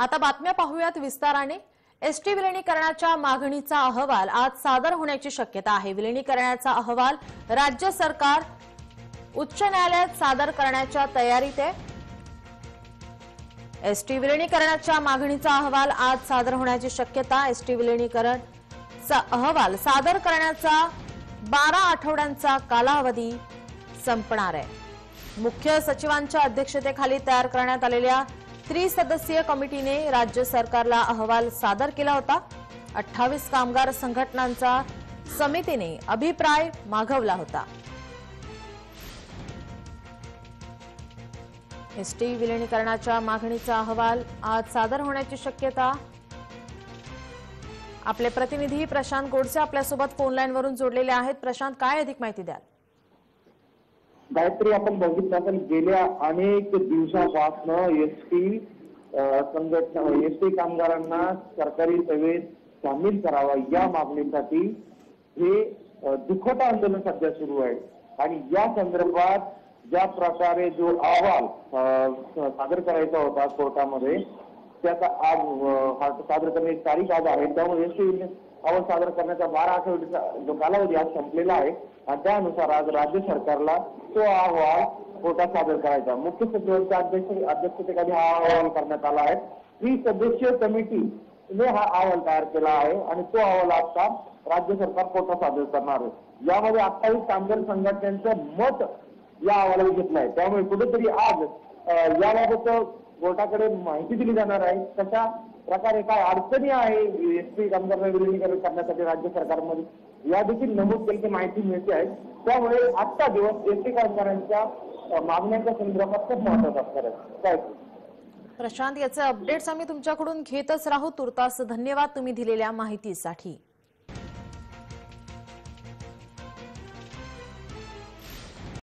आता बातम्या पाहूयात विस्ताराने. एसटी विलिनीकरणाच्या मागणीचा अहवाल आज सादर होण्याची शक्यता आहे. विलिनीकरणाचा अहवाल राज्य सरकार उच्च न्यायालयात सादर करण्याच्या तयारीत आहे. एसटी विलिनीकरणाच्या मागणीचा अहवाल आज सादर होण्याची शक्यता एसटी विलिनीकरणचा अहवाल सादर करण्याचा बारा आठवड्यांचा कालावधी संपणार आहे. मुख्य सचिवांच्या अध्यक्षतेखाली तयार करण्यात आलेल्या त्रिसदस्यीय कमिटीने राज्य सरकारला अहवाल सादर केला होता. अठ्ठावीस कामगार संघटनांचा समितीने अभिप्राय मागवला होता. एसटी विलिनीकरणाच्या मागणीचा अहवाल आज सादर होण्याची शक्यता. आपले प्रतिनिधी प्रशांत गोडसे आपल्यासोबत फोनलाईनवरून जोडलेले आहेत. प्रशांत काय अधिक माहिती द्याल? गायत्री आपण बघितलं असेल गेल्या अनेक दिवसापासनं एस टी संघटना एस टी कामगारांना सरकारी सेवेत सामील करावा या मागणीसाठी हे अ, दुखट आंदोलन सध्या सुरू आहे. आणि या संदर्भात ज्या प्रकारे जो अहवाल सादर करायचा होता कोर्टामध्ये त्याचा आज सादर करण्याची तारीख आज आहे. त्यामुळे एस अहवाल सादर करण्याचा बारा आठवड्याचा जो कालावधी आज संपलेला आहे आणि त्यानुसार आज राज्य सरकारला तो अहवाल कोर्टात सादर करायचा. मुख्य सचिवांच्या अध्यक्ष अध्यक्षतेखाली हा अहवाल करण्यात आला आहे. ही सदस्यीय कमिटीने हा अहवाल तयार केला आहे आणि तो अहवाल आता राज्य सरकार कोर्टात सादर करणार आहे. यामध्ये अठ्ठावीस कामगार संघटनांचं मत या अहवालात घेतलं आहे त्यामुळे कुठेतरी आज याबाबत कोर्टाकडे माहिती दिली जाणार आहे. कशा प्रकारे काय अडचणी आहे? एस कामगारांना विलिनीकरण करण्यासाठी राज्य सरकारमध्ये? या देखील नमूद केल्याची माहिती मिळते आहे. त्यामुळे आजचा दिवस एसटी कामगारांच्या मागण्यांच्या संदर्भात खूप महत्त्वाचा असणार आहे. काय? प्रशांत याचे अपडेट्स आम्ही तुमच्याकडून घेतच राहू. तुर्तास धन्यवाद तुम्ही दिलेल्या माहितीसाठी.